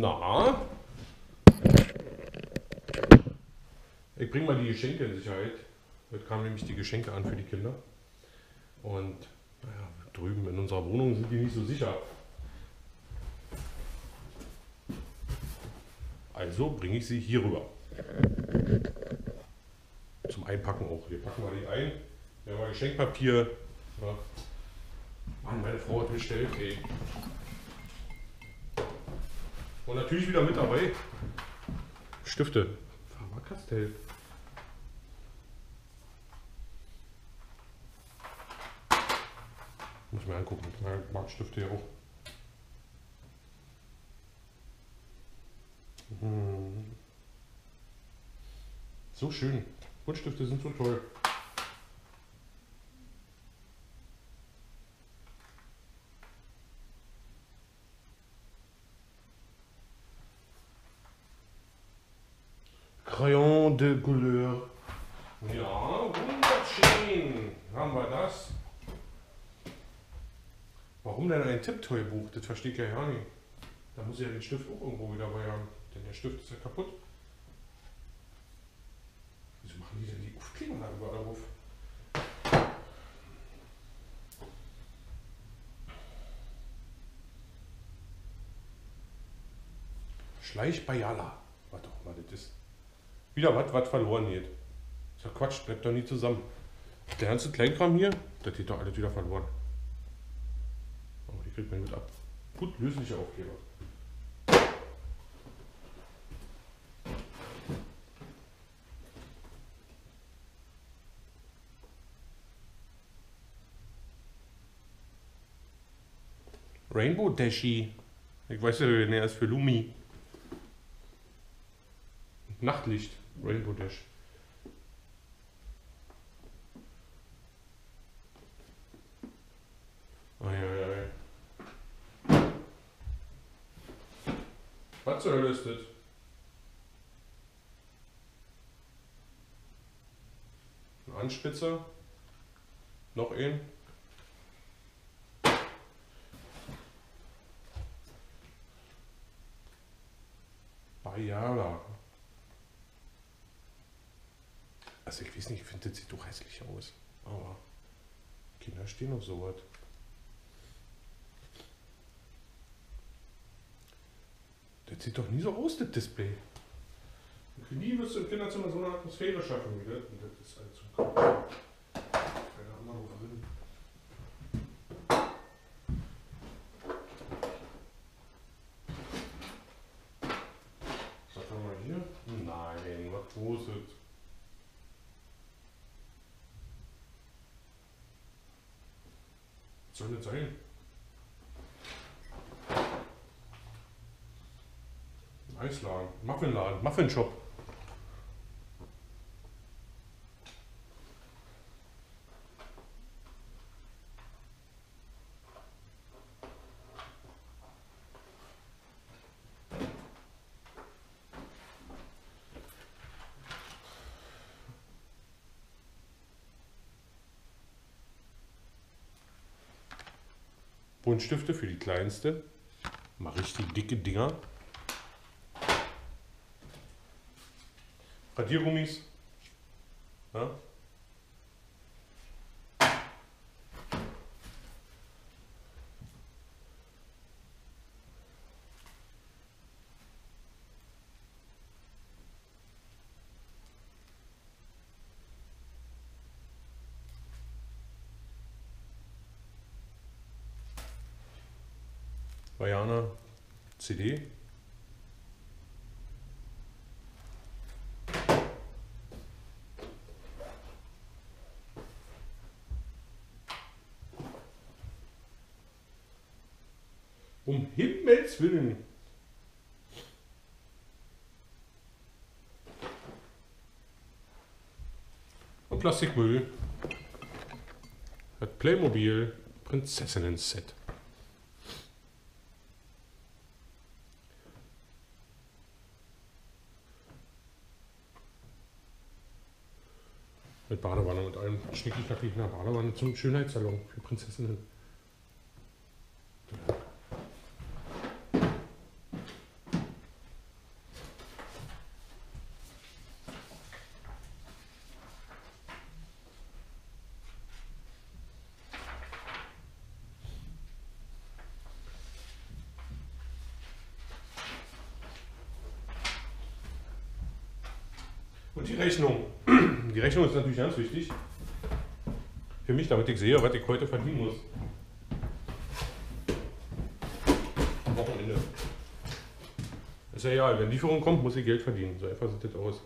Na? Ich bringe mal die Geschenke in Sicherheit. Heute kamen nämlich die Geschenke an für die Kinder. Und naja, drüben in unserer Wohnung sind die nicht so sicher. Also bringe ich sie hier rüber. Zum Einpacken auch. Wir packen mal die ein. Wir haben mal Geschenkpapier. Ja. Mann, meine Frau hat bestellt, ey. Und natürlich wieder mit dabei. Stifte. Faber-Castell. Muss ich mir angucken. Ich mag Stifte ja auch. Hm. So schön. Buntstifte sind so toll. Crayon de Couleur. Ja, wunderschön. Haben wir das. Warum denn ein Tipptoy-Buch? Das versteht ja ja nicht. Da muss ich ja den Stift auch irgendwo wieder bei haben. Denn der Stift ist ja kaputt. Wieso machen die denn die Aufkleber da überall drauf? Schleichbayala. Was doch mal das ist. Wieder was, verloren geht. Ist doch Quatsch, bleibt doch nie zusammen. Der ganze Kleinkram hier, das geht doch alles wieder verloren. Oh, die kriegt man mit ab. Gut lösliche Aufkleber. Rainbow Dashi. Ich weiß ja, er ist für Lumi. Nachtlicht. Rainbow Dash. Eieiei. Was zur Hölle ist das? Ein Anspitzer. Noch ein. Bayala. Also ich weiß nicht, ich finde, das sieht doch hässlich aus. Aber Kinder stehen auf sowas. Das sieht doch nie so aus, das Display. Nie wirst du im Kinderzimmer so eine Atmosphäre schaffen wie das. Das ist halt Kauf. Keine Ahnung, drin. Was haben wir hier? Nein, was großes. Was soll das sein? Eisladen, Muffinladen, Muffinshop. Buntstifte für die kleinste. Mal richtig dicke Dinger. Radiergummis. Ja. Vajana CD. Um Himmels Willen. Und Plastikmüll. Hat Playmobil Prinzessinnen-Set. Mit Badewanne und allem schnicki-knacki in der Badewanne zum Schönheitssalon für Prinzessinnen. Und die Rechnung. Die Rechnung ist natürlich ganz wichtig. Für mich, damit ich sehe, was ich heute verdienen muss. Am Wochenende. Ist ja egal, wenn Lieferung kommt, muss ich Geld verdienen. So einfach sieht das aus.